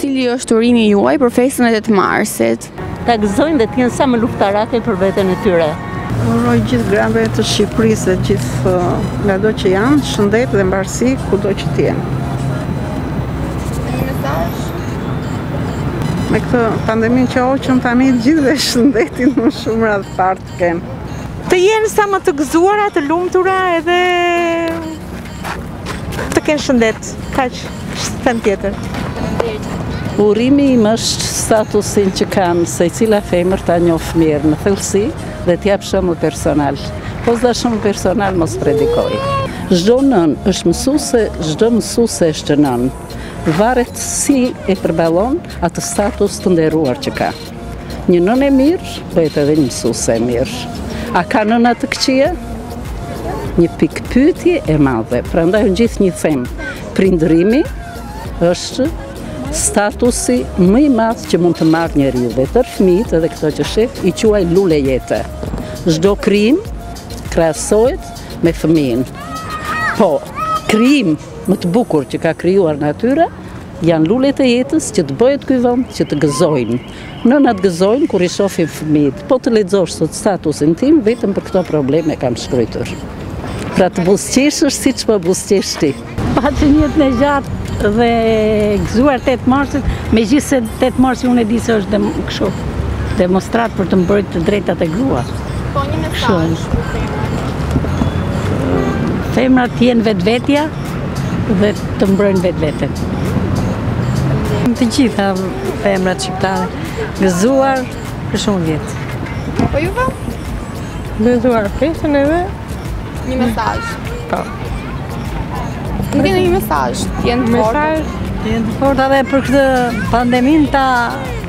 Cili është urimi juaj për festën e 8 marsit? Ta gëzojnë dhe të jenë sa më luftarake për veten e tyre. Uroj gjithë grave të Shqipërisë dhe gjithë uh, ngado që janë, shëndet dhe mbarësi kudo që të jenë. Me këtë pandemin që hoqëm tani, gjithëve shëndetin më shumë radhë Të jenë sa më të gëzuara, të lumtura edhe të kenë shëndet, kaq, s'them tjetër. Urimi im është statusin që kanë secila femër ta njohë mirë në thellësi dhe të japë shembull personal. Po s'dha shembull personal mos predikojë. Çdo nënë është mësuese, çdo mësuese është nënë. Varet si e përballon atë status të nderuar që ka. Një nënë e mirë, bëhet edhe një mësuese e mirë. A ka nëna të këqija? Një pikëpyetje e madhe, prandaj unë gjithnjë them, prindërimi është statusi më i madh që mund të marrë njeriu, dhe tërë fëmijët edhe këto që sheh, i quaj lule jete. S'do krijim, krahasohet me fëmijën. Po, krijim Më të bukur që ka krijuar natyra janë lulet e jetës që të bëhet ky vend që të gëzojnë. Nënat gëzojnë kur i shohin fëmijët. Po të lexosh sot statusin tim vetëm për këto probleme kam shkrujtur. Pra të buzëqeshësh siç po buzëqesh ti. Paç jetë të gjatë dhe gëzuar 8 marsin, megjithëse 8 marsi unë e di se është dhe kështu demonstratë për të mbrojtur të drejtat e grua. Po një mesazh për femrat. Femrat të jenë vetvetja dhe të mbrojnë vetveten. Të gjitha femrat shqiptare gëzuar për shumë vjet. Po ju po? Gëzuar festën edhe një mesazh. Po. Ti ke një mesazh, ti je fort. Mesazh, ti je fort edhe për këtë pandemin ta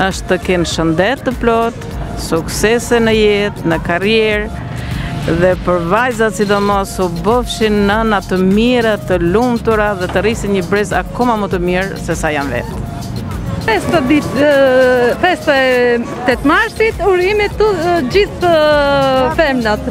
është të kenë shëndet të plotë, suksese në jetë, në karrierë, dhe për vajzat sidomos u bëfshin nëna të mira, të lumtura dhe të rrisin një brez akoma më të mirë sesa janë vetë. Festa ditë, festa e 8 marsit, urime të gjithë femrat.